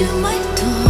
you my door.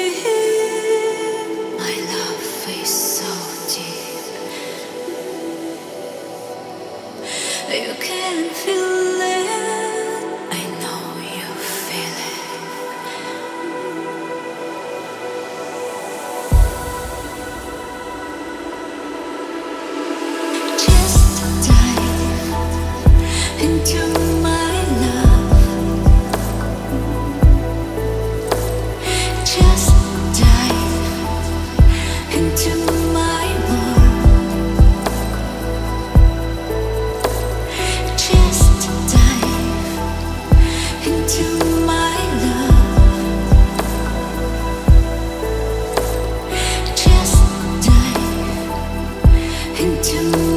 can't feel into